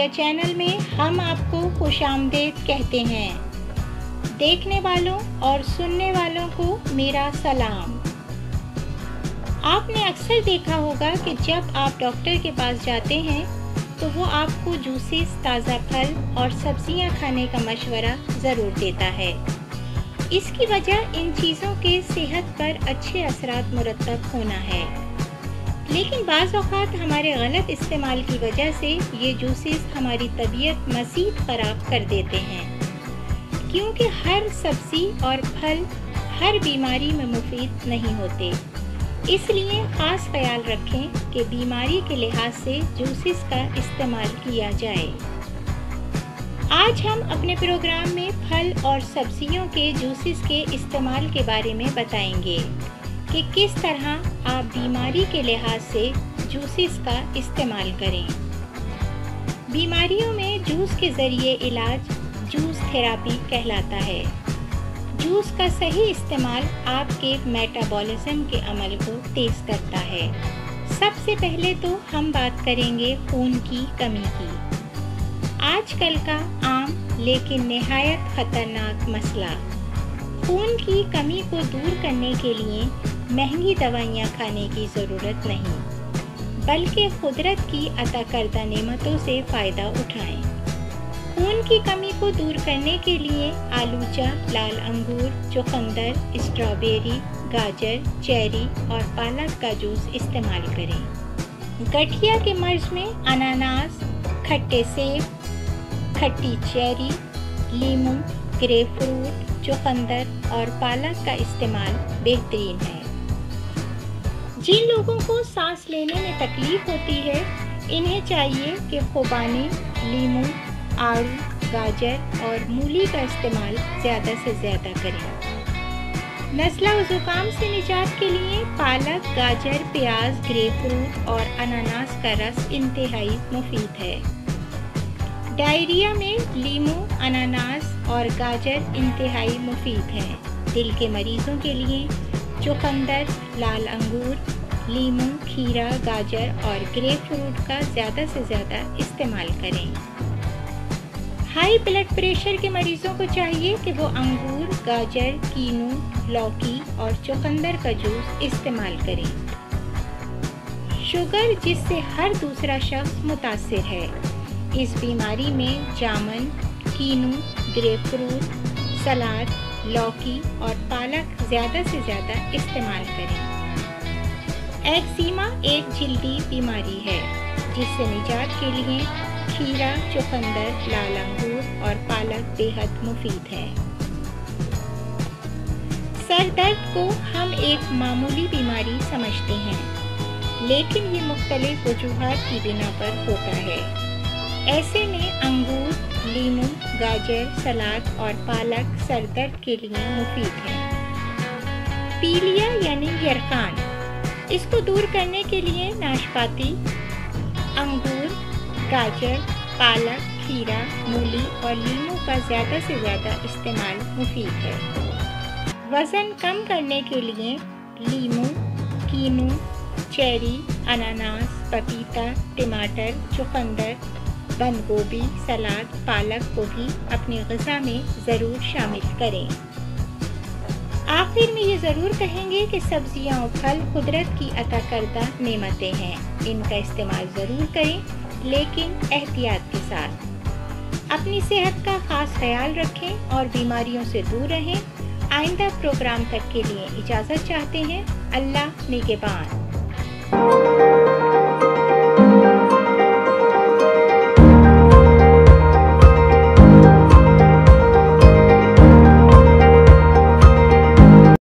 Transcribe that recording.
Media channel में हम आपको खुश कहते हैं। देखने वालों और सुनने वालों को मेरा सलाम। आपने अक्सर देखा होगा कि जब आप डॉक्टर के पास जाते हैं तो वो आपको जूसेस, ताज़ा फल और सब्ज़ियाँ खाने का मशवरा ज़रूर देता है। इसकी वजह इन चीज़ों के सेहत पर अच्छे असरात मुरतब होना है। लेकिन बाज़ अवत हमारे गलत इस्तेमाल की वजह से ये जूसेस हमारी तबीयत मज़ीद ख़राब कर देते हैं। क्योंकि हर सब्ज़ी और फल हर बीमारी में मुफीद नहीं होते। इसलिए ख़ास ख्याल रखें कि बीमारी के लिहाज से जूसेस का इस्तेमाल किया जाए। आज हम अपने प्रोग्राम में फल और सब्जियों के जूसेस के इस्तेमाल के बारे में बताएँगे। कि किस तरह आप बीमारी के लिहाज से जूसेस का इस्तेमाल करें। बीमारियों में जूस के ज़रिए इलाज जूस थेरापी कहलाता है। जूस का सही इस्तेमाल आपके मेटाबॉलिज्म के अमल को तेज़ करता है। सबसे पहले तो हम बात करेंगे खून की कमी की। आजकल का आम लेकिन नहायत ख़तरनाक मसला। खून की कमी को दूर करने के लिए महँगी दवाइयाँ खाने की ज़रूरत नहीं, बल्कि कुदरत की अता करदा नेमतों से फ़ायदा उठाएँ। खून की कमी को दूर करने के लिए आलूचा, लाल अंगूर, चुकंदर, स्ट्रॉबेरी, गाजर, चेरी और पालक का जूस इस्तेमाल करें। गठिया के मर्ज में अनानास, खट्टे सेब, खट्टी चेरी, लीमू, ग्रेपफ्रूट, चुकंदर और पालक का इस्तेमाल बेहतरीन है। जिन लोगों को सांस लेने में तकलीफ़ होती है, इन्हें चाहिए कि खुबानी लीमू आड़ू, गाजर और मूली का इस्तेमाल ज़्यादा से ज़्यादा करें। नज़ला व ज़ुकाम से निजात के लिए पालक, गाजर, प्याज ग्रेपफ्रूट और अनानास का रस इंतहाई मुफीद है। डायरिया में लीमू अनानास और गाजर इंतहाई मुफीद है। दिल के मरीज़ों के लिए चुकंदर लाल अंगूर, लीमू, खीरा, गाजर और ग्रे फ्रूट का ज़्यादा से ज़्यादा इस्तेमाल करें। हाई ब्लड प्रेशर के मरीजों को चाहिए कि वो अंगूर, गाजर, कीनू, लौकी और चुकंदर का जूस इस्तेमाल करें। शुगर, जिससे हर दूसरा शख्स मुतासर है। इस बीमारी में जामन, कीनू ग्रेपफ्रूट सलाद लौकी और पालक ज़्यादा से ज़्यादा इस्तेमाल करें। एक्सीमा एक जल्दी बीमारी है, जिससे निजात के लिए खीरा, चुकंदर, लाल अंगूर और पालक बेहद मुफीद है। सर दर्द को हम एक मामूली बीमारी समझते हैं, लेकिन ये मुख्तलिफ़ वजूहत की बिना पर होता है। ऐसे में अंगूर, लीमू गाजर, सलाद और पालक सर दर्द के लिए मुफीद है। पीलिया यानी यरकान। इसको दूर करने के लिए नाशपाती, अंगूर, गाजर, पालक, खीरा, मूली और लीमू का ज़्यादा से ज़्यादा इस्तेमाल मुफीद है। वज़न कम करने के लिए लीमू, कीनू, चेरी, अनानास, पपीता, टमाटर, चुकंदर बंद गोभी, सलाद, पालक को भी अपनी गज़ा में ज़रूर शामिल करें। आखिर में ये ज़रूर कहेंगे कि सब्ज़ियाँ और फल कुदरत की अता करदा नेमतें हैं। इनका इस्तेमाल ज़रूर करें, लेकिन एहतियात के साथ। अपनी सेहत का खास ख्याल रखें और बीमारियों से दूर रहें। आइंदा प्रोग्राम तक के लिए इजाज़त चाहते हैं अल्लाह निगेबान